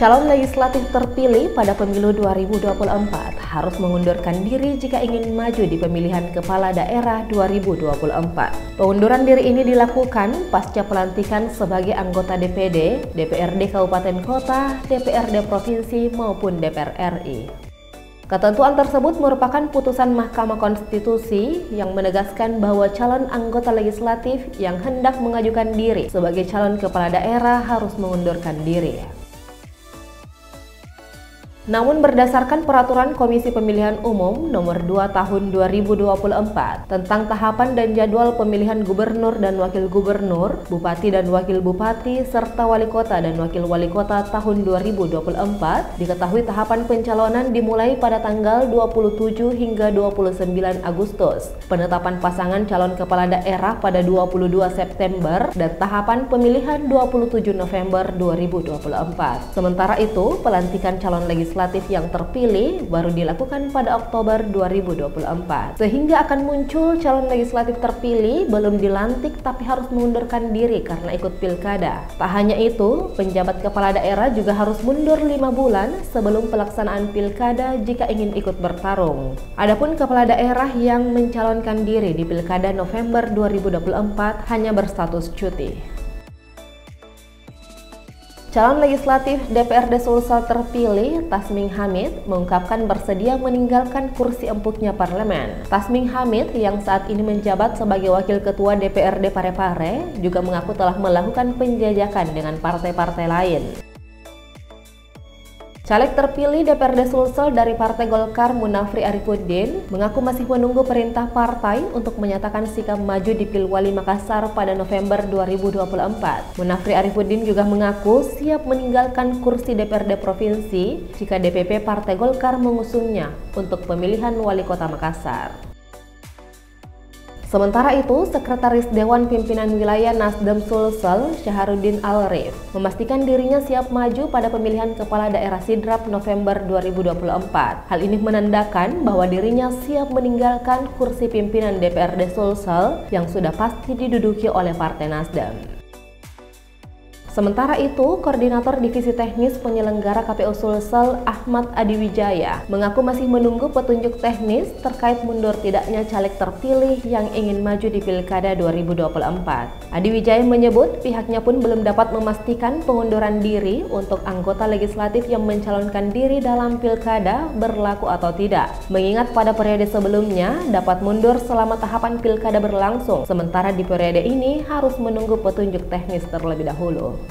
Calon legislatif terpilih pada pemilu 2024 harus mengundurkan diri jika ingin maju di pemilihan kepala daerah 2024. Pengunduran diri ini dilakukan pasca pelantikan sebagai anggota DPD, DPRD Kabupaten Kota, DPRD Provinsi maupun DPR RI. Ketentuan tersebut merupakan putusan Mahkamah Konstitusi yang menegaskan bahwa calon anggota legislatif yang hendak mengajukan diri sebagai calon kepala daerah harus mengundurkan diri. Namun berdasarkan peraturan Komisi Pemilihan Umum nomor 2 tahun 2024 tentang tahapan dan jadwal pemilihan gubernur dan wakil gubernur, bupati dan wakil bupati serta wali kota dan wakil wali kota tahun 2024, diketahui tahapan pencalonan dimulai pada tanggal 27 hingga 29 Agustus, penetapan pasangan calon kepala daerah pada 22 September dan tahapan pemilihan 27 November 2024. Sementara itu, pelantikan calon legislatif legislatif yang terpilih baru dilakukan pada Oktober 2024. Sehingga akan muncul calon legislatif terpilih belum dilantik tapi harus mengundurkan diri karena ikut pilkada. Tak hanya itu, penjabat kepala daerah juga harus mundur lima bulan sebelum pelaksanaan pilkada jika ingin ikut bertarung. Adapun kepala daerah yang mencalonkan diri di pilkada November 2024 hanya berstatus cuti. Calon legislatif DPRD Sulsel terpilih, Tasming Hamid, mengungkapkan bersedia meninggalkan kursi empuknya parlemen. Tasming Hamid yang saat ini menjabat sebagai Wakil Ketua DPRD Parepare juga mengaku telah melakukan penjajakan dengan partai-partai lain. Caleg terpilih DPRD Sulsel dari Partai Golkar Munafri Arifuddin mengaku masih menunggu perintah partai untuk menyatakan sikap maju di Pilwali Makassar pada November 2024. Munafri Arifuddin juga mengaku siap meninggalkan kursi DPRD Provinsi jika DPP Partai Golkar mengusungnya untuk pemilihan wali kota Makassar. Sementara itu, Sekretaris Dewan Pimpinan Wilayah Nasdem Sulsel, Syaharudin Alrif, memastikan dirinya siap maju pada pemilihan Kepala Daerah Sidrap November 2024. Hal ini menandakan bahwa dirinya siap meninggalkan kursi pimpinan DPRD Sulsel yang sudah pasti diduduki oleh Partai Nasdem. Sementara itu, Koordinator Divisi Teknis Penyelenggara KPU Sulsel Ahmad Adiwijaya mengaku masih menunggu petunjuk teknis terkait mundur tidaknya caleg terpilih yang ingin maju di Pilkada 2024. Adiwijaya menyebut pihaknya pun belum dapat memastikan pengunduran diri untuk anggota legislatif yang mencalonkan diri dalam Pilkada berlaku atau tidak. Mengingat pada periode sebelumnya dapat mundur selama tahapan Pilkada berlangsung, sementara di periode ini harus menunggu petunjuk teknis terlebih dahulu.